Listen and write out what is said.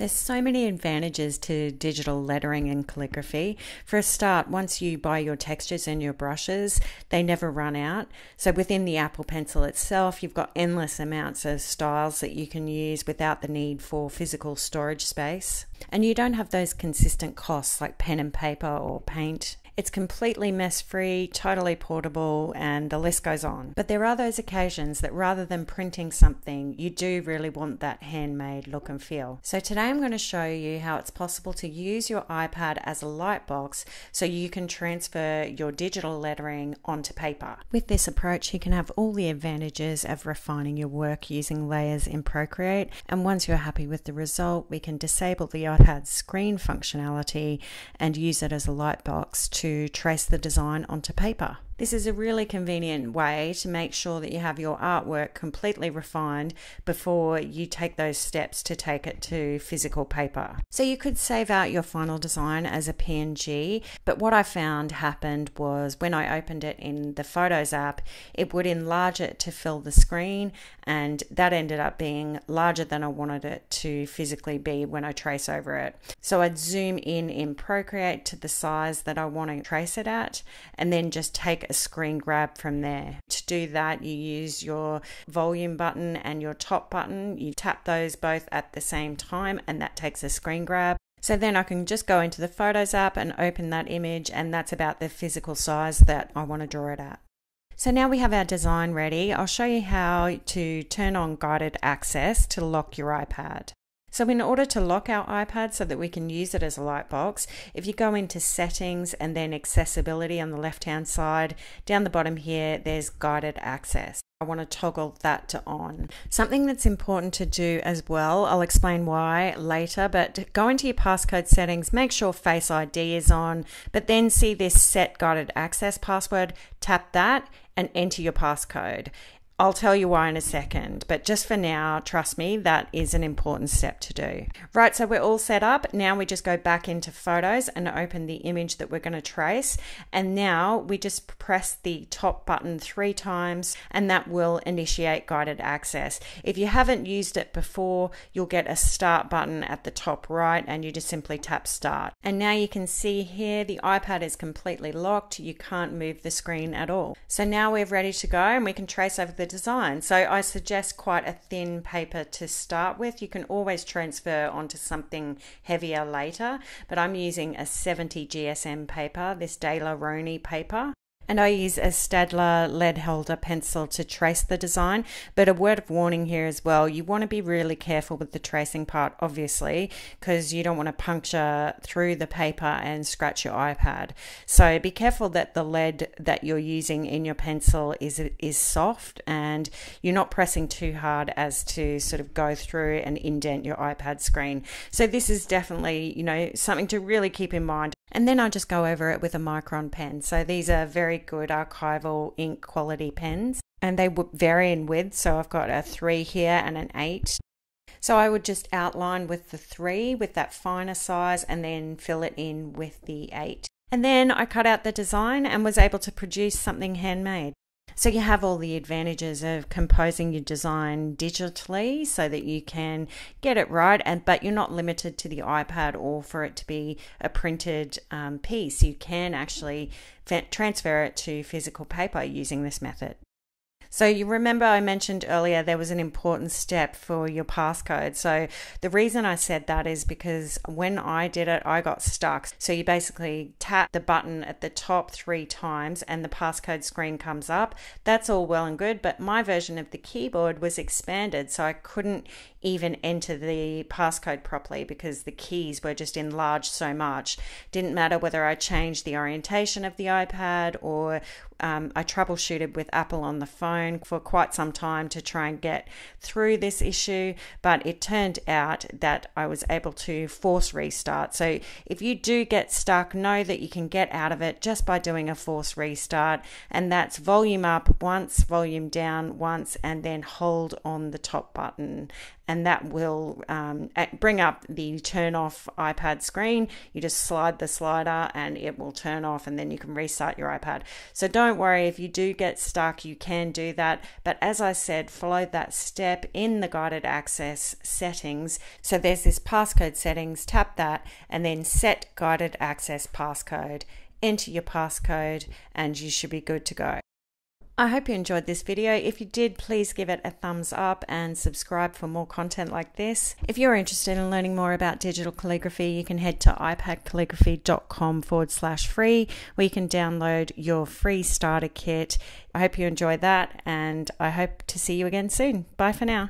There's so many advantages to digital lettering and calligraphy. For a start, once you buy your textures and your brushes, they never run out. So within the Apple Pencil itself, you've got endless amounts of styles that you can use without the need for physical storage space. And you don't have those consistent costs like pen and paper or paint. It's completely mess free, totally portable, and the list goes on. But there are those occasions that rather than printing something, you do really want that handmade look and feel. So today I'm going to show you how it's possible to use your iPad as a lightbox so you can transfer your digital lettering onto paper. With this approach, you can have all the advantages of refining your work using layers in Procreate. And once you're happy with the result, we can disable the iPad screen functionality and use it as a lightbox to trace the design onto paper. This is a really convenient way to make sure that you have your artwork completely refined before you take those steps to take it to physical paper. So you could save out your final design as a PNG, but what I found happened was when I opened it in the Photos app, it would enlarge it to fill the screen, and that ended up being larger than I wanted it to physically be when I trace over it. So I'd zoom in in Procreate to the size that I want to trace it at, and then just take a screen grab from there. To do that, you use your volume button and your top button. You tap those both at the same time, and that takes a screen grab. So then I can just go into the Photos app and open that image, and that's about the physical size that I want to draw it at. So now we have our design ready. I'll show you how to turn on guided access to lock your iPad. So in order to lock our iPad so that we can use it as a light box, if you go into settings and then accessibility on the left hand side, down the bottom here, there's guided access. I want to toggle that to on. Something that's important to do as well, I'll explain why later, but go into your passcode settings, make sure Face ID is on, but then see this set guided access password, tap that and enter your passcode. I'll tell you why in a second, but just for now, trust me, that is an important step to do. Right, so we're all set up. Now we just go back into photos and open the image that we're going to trace. And now we just press the top button three times and that will initiate guided access. If you haven't used it before, you'll get a start button at the top right and you just simply tap start. And now you can see here the iPad is completely locked. You can't move the screen at all. So now we're ready to go and we can trace over the design. So I suggest quite a thin paper to start with. You can always transfer onto something heavier later, but I'm using a 70 GSM paper, this Daler-Rowney paper. And I use a Staedtler lead holder pencil to trace the design. But a word of warning here as well you want to be really careful with the tracing part, obviously, because you don't want to puncture through the paper and scratch your iPad. So be careful that the lead that you're using in your pencil is, is soft and you're not pressing too hard as to sort of go through and indent your iPad screen. So this is definitely, you know, something to really keep in mind. And then I just go over it with a micron pen. So these are very good archival ink quality pens and they vary in width. So I've got a three here and an eight. So I would just outline with the three with that finer size and then fill it in with the eight. And then I cut out the design and was able to produce something handmade. So you have all the advantages of composing your design digitally so that you can get it right, and but you're not limited to the iPad or for it to be a printed um, piece. You can actually transfer it to physical paper using this method. So you remember I mentioned earlier there was an important step for your passcode. So the reason I said that is because when I did it, I got stuck. So you basically tap the button at the top three times and the passcode screen comes up. That's all well and good, but my version of the keyboard was expanded, so I couldn't even enter the passcode properly because the keys were just enlarged so much. Didn't matter whether I changed the orientation of the iPad or um, I troubleshooted with Apple on the for quite some time to try and get through this issue, but it turned out that I was able to force restart. So if you do get stuck, know that you can get out of it just by doing a force restart, and that's volume up once, volume down once, and then hold on the top button and that will um, bring up the turn off iPad screen. You just slide the slider and it will turn off, and then you can restart your iPad. So don't worry if you do get stuck, you can do that. But as I said, follow that step in the guided access settings. So there's this passcode settings, tap that, and then set guided access passcode. Enter your passcode, and you should be good to go. I hope you enjoyed this video. If you did, please give it a thumbs up and subscribe for more content like this. If you're interested in learning more about digital calligraphy, you can head to ipadcalligraphy.com forward slash free, where you can download your free starter kit. I hope you enjoyed that, and I hope to see you again soon. Bye for now.